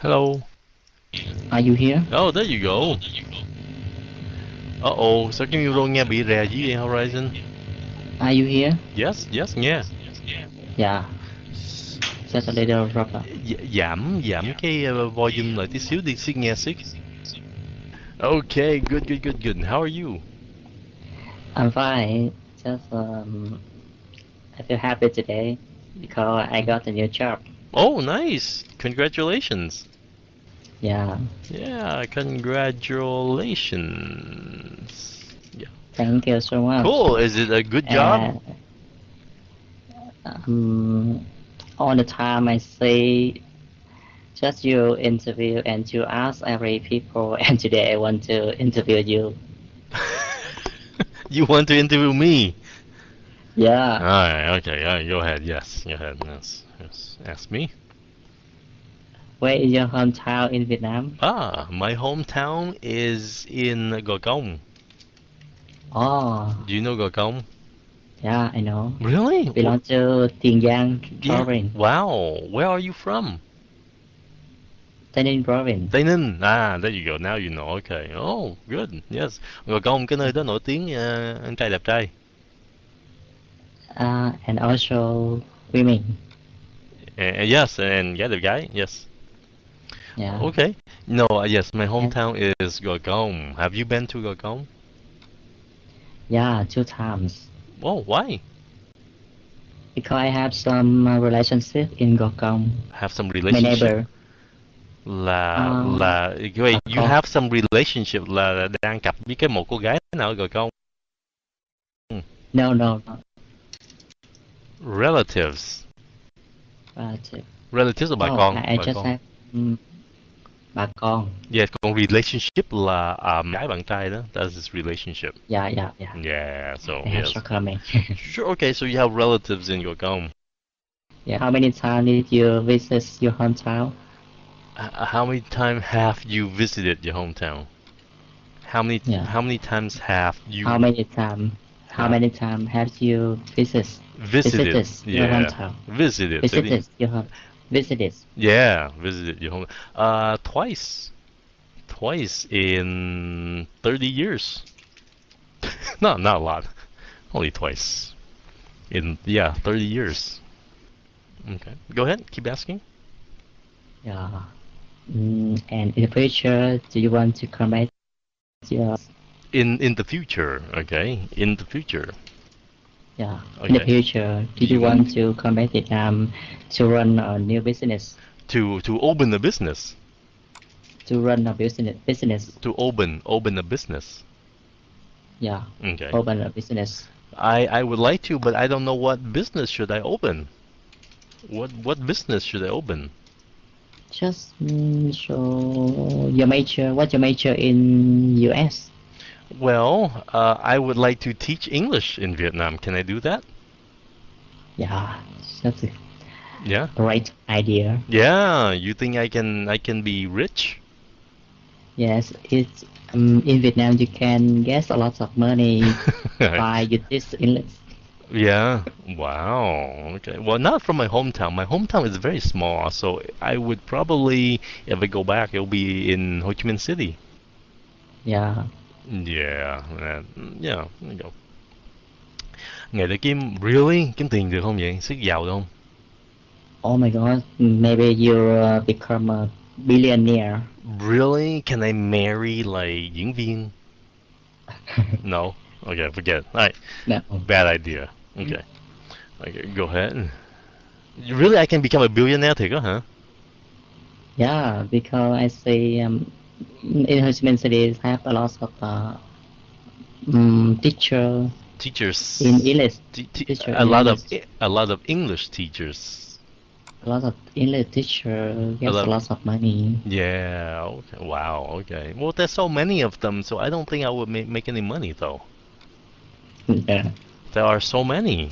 Hello. Are you here? Oh, there you go. Uh-oh, sao cái micro nghe bị rè dưới vậy Horizon? Are you here? Yes, yes, nghe. Yeah. Just a little rubber. D- giảm giảm cái uh, volume lại tí xíu đi xích nghe xích. Okay, good, good, good, good. How are you? I'm fine. Just um, I feel happy today because I got a new job. Oh, nice. Congratulations. Yeah. Yeah, congratulations. Yeah. Thank you so much. Cool. Is it a good job? Uh, um, all the time I say, just you interview and you ask every people, and today I want to interview you. you want to interview me? Yeah. Alright, okay, uh, go ahead. Yes, go ahead. Yes, yes. Ask me. Where is your hometown in Vietnam? Ah, my hometown is in Gò Công. Oh, Do you know Gò Công? yeah, I know. Really? Belong to Tiền Giang Yeah. province, Wow. Where are you from? Tây Ninh province. Tây Ninh. Ah, there you go. Now you know. Okay. Oh, good. Yes. Gò Công, cái nơi đó nổi tiếng uh, anh trai đẹp trai. Uh, and also women. Uh, yes, and yeah, the guy. Yes. Yeah. Okay. No, uh, yes, my hometown is Gò Công. Have you been to Công? Yeah, two times. Oh, why? Because I have some uh, relationship in Công. Have some My relationship. neighbor. là Ờ, là wait à, you have some relationship là đang cặp với cái một cô gái nào rồi không No, no, no. Relatives Relative. relatives là bà oh, con I, I bà con have um, bà con. yeah còn relationship là um, gái bạn trai đó that's his relationship Yeah, yeah, yeah. yeah so I yes shortcoming. sure okay so you have relatives in Gò Công yeah. How many times did you visit your hometown? H- how many times have you visited your hometown how many Yeah. how many times have you How many times? How many times have you visited visited visited your yeah hometown? visited visited your home? Visited. Yeah, visited your home. Uh, twice. Twice in 30 years. no, not a lot. Only twice. In, yeah, 30 years. Okay. Go ahead, keep asking. Yeah. Mm, and in the future, do you want to come back? Your In in the future, okay? In the future. yeah. Okay. In the future, do you want to come back Vietnam to run a new business? To to open a business. To run a business business? To open open a business. Yeah. Okay. Open a business. I I would like to, but I don't know what business should I open. What what business should I open? Just mm, so your major. What's your major in U.S.? Well, uh, I would like to teach English in Vietnam. Can I do that? Yeah. That's a Yeah. great idea. Yeah. You think I can I can be rich? Yes. It's um, in Vietnam. You can get a lot of money by this English. yeah. Wow. Okay. Well, not from my hometown. My hometown is very small, so I would probably, if I go back, it'll be in Ho Chi Minh City. Yeah. Yeah. uh, yeah. Go. Ngày để kiếm really kiếm tiền được không vậy? Sức giàu được không? Oh my God. Maybe you uh, become a billionaire. Really? Can I marry like diễn viên? No. Okay, forget. All right. no. Bad idea. Okay. Okay, go ahead. Really, I can become a billionaire thiệt á hả? Yeah, because I see um, in Chi Minh have a lot of uh, um, teacher Teachers. in English, Te- te- teacher a in lot of English. a lot of English teachers. a lot of English teacher gets a lot of money. Yeah. Okay. Wow. Okay. Well, there's so many of them, so I don't think I would ma- make any money though. Yeah, There are so many.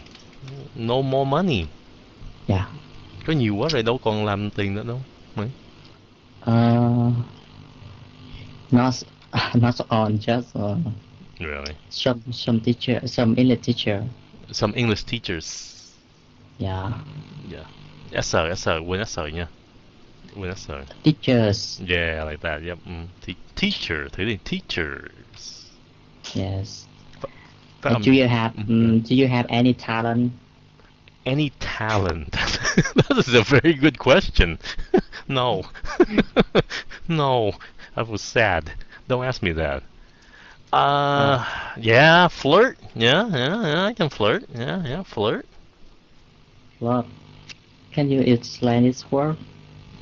No more money. yeah. Có nhiều quá rồi đâu còn làm tiền nữa đâu. Uh, not not on just uh, Really. some some teacher, some English teacher. Some English teachers. Yeah, Yeah. SR, SR, quên SR nha. Quên SR. Teachers. Yeah, like that. Yep. Mm. Te- teacher. Teachers. Yes. Âm- do you have Mm, mm, do you have any talent? Any talent? that is a very good question. no. no. I was sad. Don't ask me that. Uh, yeah, flirt. Yeah, yeah, yeah, I can flirt. Yeah, yeah, flirt. What? Can you explain this word?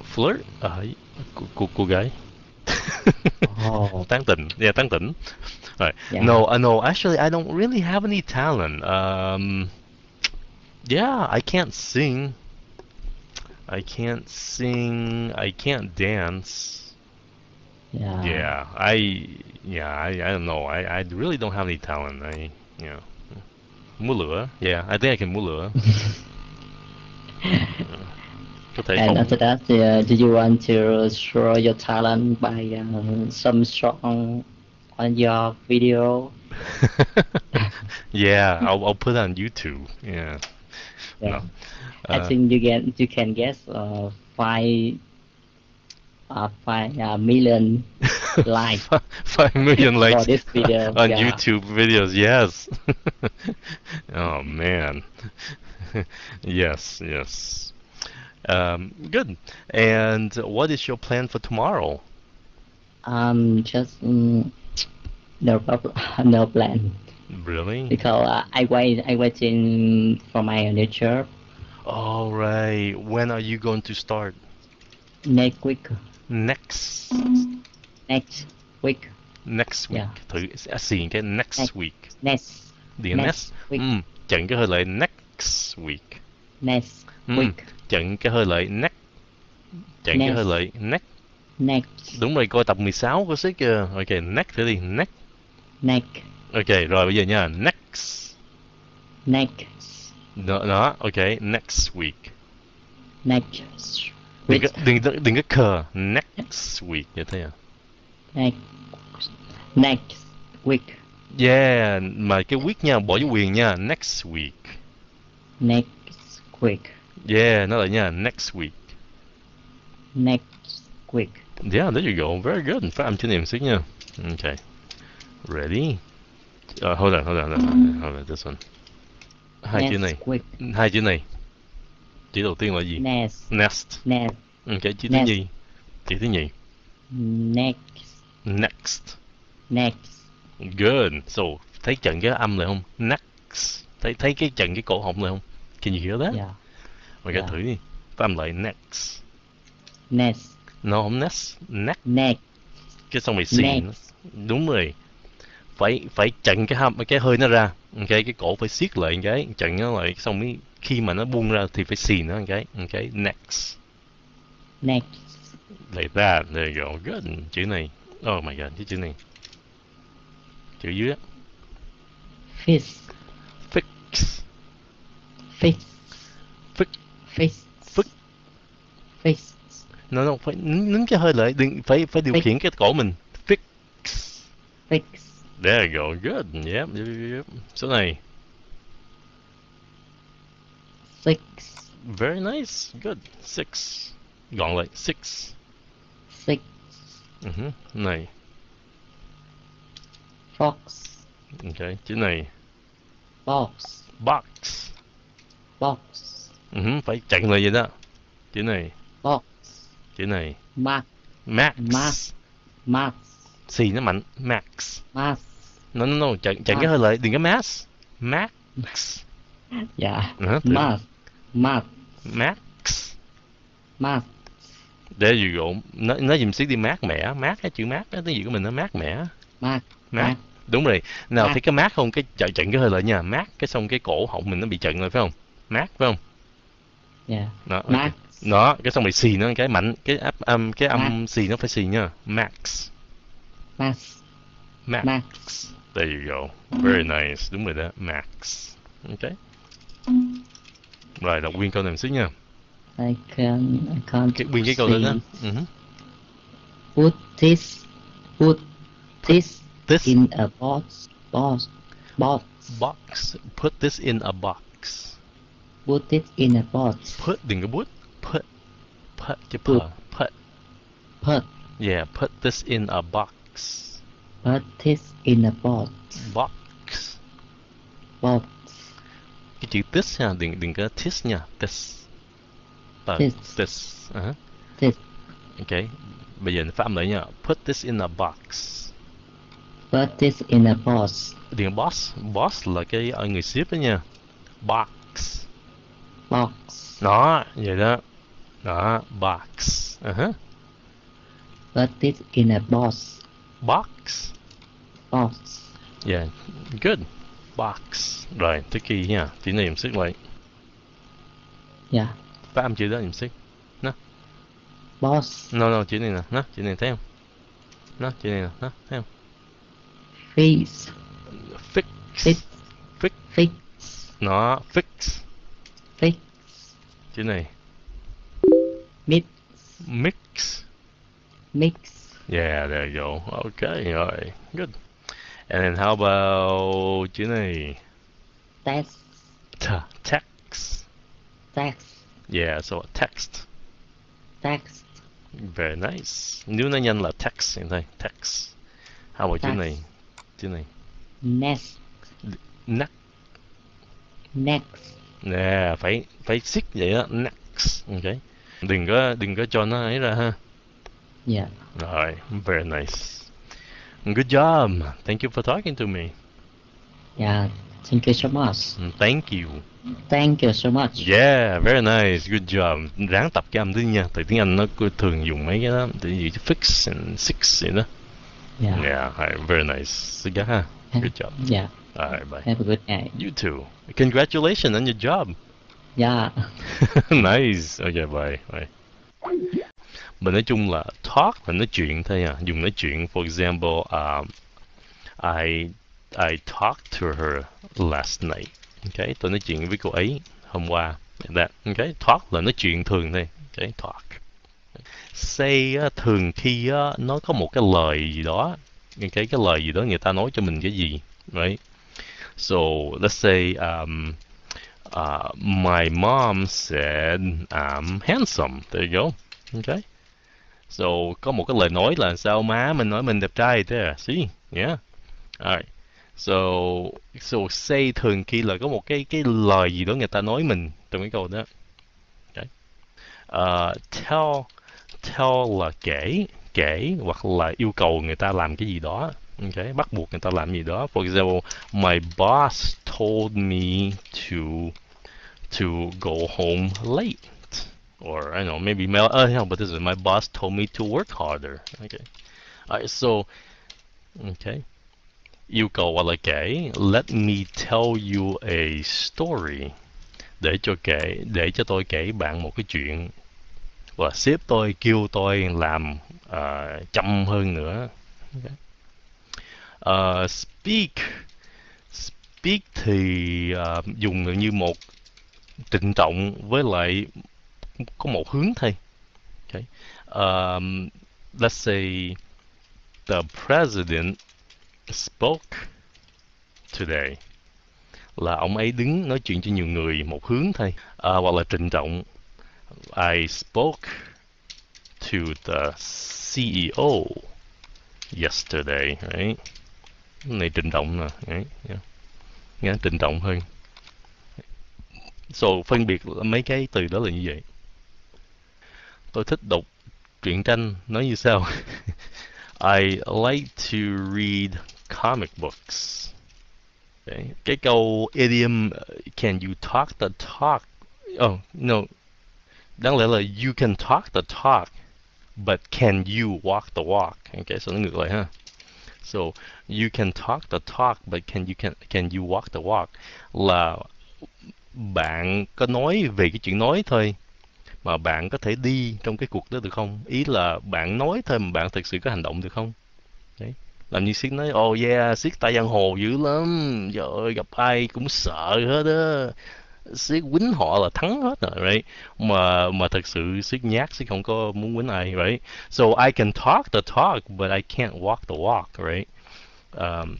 Flirt. Uh, cô, cô, cô gái. Oh. tán tỉnh. Yeah, tán tỉnh. Right. Yeah. No, uh, no, actually, I don't really have any talent. Um, yeah, I can't sing. I can't sing. I can't dance. Yeah. Yeah, I yeah, I, I don't know. I, I really don't have any talent. I you know múa lửa. Yeah, I think I can múa lửa. Có thể And after that, uh, do you want to show your talent by uh, some song on your video? yeah, I'll I'll put it on YouTube. Yeah. Yeah. No. I Uh, think you can you can guess uh, five uh, five uh, million likes Five million likes for this video. on yeah. YouTube videos. Yes. oh man. yes, yes. Um, good. And what is your plan for tomorrow? Um, just mm, no prob- no plan Really? because uh, I wait I waiting for my new job All right. When are you going to start? next week. Next Next week. next week. Yeah. Thử xì cái next Next. week. Next Điện Next next. week. Ừ, chặn cái hơi lại next week. next Ừ, week chặn cái hơi lại next. Chặn cái hơi lại next. next Đúng rồi, coi tập 16 của Six kìa. Ok, next thử đi. Next. next Ok, rồi bây giờ nha. Next. next Đó, đó. ok. Next week. next Đừng có, đừng, đừng, có cờ. Next week. Như thế à? next next week Yeah, mà cái week nha, bỏ dấu quyền nha. Next week. next week Yeah, nó là nha. Next week. next week Yeah, there you go. Very good. Phát âm chữ niệm xíu nha. Okay. Ready? Uh, hold on, hold on, hold on. Hold on, this one. Hai chữ này. week Hai chữ này. Chữ đầu tiên là gì? next Next. next Ok, chữ thứ Next. nhì. Chữ thứ nhì. next Next. next Good. So, thấy trận cái âm lại không? Next. Thấy thấy cái trận cái cổ họng lại không? Can you hear that? yeah Ok, Yeah. thử đi. Âm lại next. next No, không next. Next. next Cái xong mày next Đúng rồi. Phải phải chặn cái hâm cái hơi nó ra. Ok, cái cổ phải siết lại cái, chặn nó lại xong mới khi mà nó buông ra thì phải xì nó một cái. Ok, next. next Like that. There you go. Good. Chữ này. Oh my god, cái chữ này. Chữ dưới á. fix Fix. fix Fix. fix Fix. fix Nó nó phải nín cái hơi lại, đừng phải phải điều Fix. khiển cái cổ mình. Fix. fix There you go. Good. Yep, yep, yep, yep. Số này. Six Very nice. Good. Six. Gọn lại. Six. six Uh Này. fox Ok. Chữ này. box Box. box Uh Phải chặn lại vậy đó. Chữ này. box Chữ này. mark Max. Max. max Xì nó mạnh. Max. max No, no, no. Chặn, chặn cái Max. hơi lại. Đừng có max. Max. yeah Uh-huh. max max Max. max There you go. Nói, nói dùm xíu đi mát mẻ. Mát cái chữ mát đó. Tiếng gì của mình nó mát mẻ. max Mát. max Đúng rồi. Nào Mát. thấy cái mát không? Cái chặn, chặn cái hơi lại nha. Mát. Cái xong cái cổ họng mình nó bị chặn lại phải không? Mát phải không? yeah Đó. ok. max Đó. Cái xong mày xì nó cái mạnh. Cái áp âm cái âm Max. xì nó phải xì nha. Max. max Max. max There you go. Very nice. Đúng rồi đó. Max. Ok. Rồi đọc nguyên câu này xíu nha. I can I can't Cái nguyên cái câu đó đó. see. Uh put this put this This in a box box box box. Put this in a box. Put it in a box. put đừng có put put put chứ Put. put put yeah put this in a box Put it in a box. box Box. Cái chữ this nha đừng đừng có this nha this Ờ, This. this uh-huh. This. ok bây giờ phát âm lại nha put this in a box Put this in a box. đừng boss boss là cái ờ, người ship đó nha box Box. đó vậy đó đó box uh-huh. Put it in a box. box Box. yeah good box rồi tới kỳ nha chữ này em xích lại Yeah. phát âm chữ đó em xích Box. no no chữ này nè nó chữ này thấy không nó chữ này nè nó thấy không Fix. fix Fix. Fix. Fix. nó fix Fix. chữ này Mix. mix Mix. yeah there you go okay rồi good and then how about chữ này Text. Text Text. yeah so text Text. very nice nếu nó nhanh là text em thấy text how about chữ Text. này chữ này Next. next Next. nè phải phải siết vậy á next ok đừng có đừng có cho nó ấy ra ha Yeah. rồi very nice good job thank you for talking to me Yeah. Thank you so much. Thank you Thank you so much. yeah very nice good job ráng tập cái âm tiếng nha tại tiếng anh nó cứ thường dùng mấy cái đó để gì fix and six vậy đó Yeah. yeah right, very nice sige ha good job Yeah. alright bye Have a good night. you too congratulations on your job Yeah. nice. Ok, bye. bye. Mình nói chung là talk là nói chuyện thôi à. Dùng nói chuyện. For example, um, I I talked to her last night. Okay, tôi nói chuyện với cô ấy hôm qua. Like that. Okay, talk là nói chuyện thường thôi. Okay, talk. Say uh, thường khi uh, nó có một cái lời gì đó. Okay, cái lời gì đó người ta nói cho mình cái gì. Right? So, let's say um, uh, my mom said I'm handsome. There you go. Okay. So có một cái lời nói là sao má mình nói mình đẹp trai thế à? See? Yeah. Alright. So so say thường khi là có một cái cái lời gì đó người ta nói mình trong cái câu đó. Okay. Uh, tell tell là kể kể hoặc là yêu cầu người ta làm cái gì đó. Okay, bắt buộc người ta làm gì đó. For example, my boss told me to to go home late. Or I don't know, maybe my uh, no, but this is my boss told me to work harder. Okay. Alright, so okay. Yêu cầu hoặc là kể, let me tell you a story. Để cho kể, để cho tôi kể bạn một cái chuyện. Và sếp tôi kêu tôi làm uh, chậm hơn nữa. Okay. Uh, speak speak thì uh, dùng như một trịnh trọng với lại có một hướng thôi. Okay. Um, let's say the president spoke today là ông ấy đứng nói chuyện cho nhiều người một hướng thôi À, hoặc là trịnh trọng I spoke to the CEO yesterday right này trịnh trọng nè right? yeah. nghe trịnh trọng hơn so phân biệt mấy cái từ đó là như vậy tôi thích đọc truyện tranh, nói như sau. I like to read comic books. Okay. cái câu idiom, can you talk the talk? Oh no. Đáng lẽ là, you can talk the talk, but can you walk the walk? Okay so nó ngược lại ha. So, you can talk the talk, but can you can can you walk the walk? Là bạn có nói về cái chuyện nói thôi mà bạn có thể đi trong cái cuộc đó được không? Ý là bạn nói thôi mà bạn thực sự có hành động được không? Đấy. Làm như siết nói oh yeah siết tay giang hồ dữ lắm. Trời ơi gặp ai cũng sợ hết á. Siết quýnh họ là thắng hết rồi right? Mà mà thật sự siết nhát siết không có muốn quýnh ai right? So I can talk the talk but I can't walk the walk right? Um,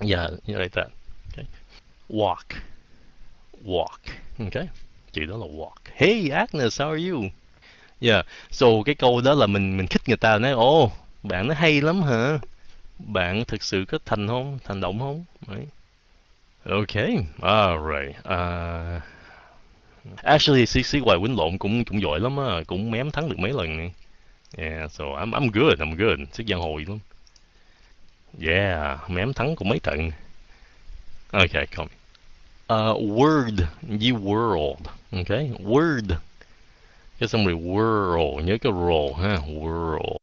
yeah like that. Okay. walk. Walk. Okay chị đó là walk. Hey Agnes, how are you? Yeah. So cái câu đó là mình mình khích người ta nói, ồ, oh, bạn nó hay lắm hả? Bạn thực sự có thành không? Thành động không? đấy Okay. Alright. Uh, actually, CC sĩ Hoài quýnh lộn cũng cũng giỏi lắm á, cũng mém thắng được mấy lần này Yeah, so I'm I'm good, I'm good. Sức giang hồi lắm. Yeah, mém thắng cũng mấy trận. Okay, come. Uh, word, you world. Okay, word. Cái xong rồi world, nhớ cái roll ha, world.